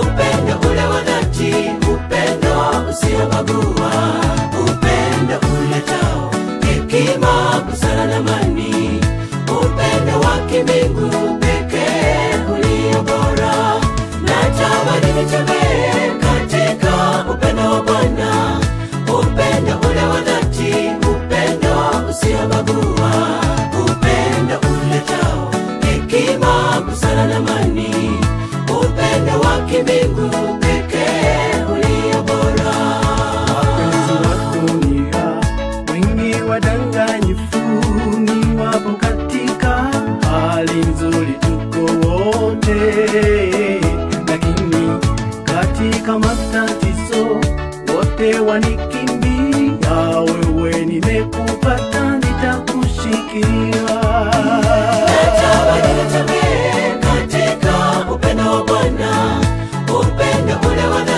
upendo ule wa dhati, upendo usiobagua, upendo uletao hekima, busara na amani, upendo wa kimbingu pekee ulio bora. Natamani nitembee katika upendo wa Bwana, upendo ule wa dhati, upendo usiobagua, upendo uletao hekima, busara na amani udanganyifu ni wapo katika hali nzuri, tuko wote, lakini katika matatizo wote wanikimbia. Wewe nimekupata, nitakushikia katika upendo wa